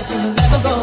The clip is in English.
life never go.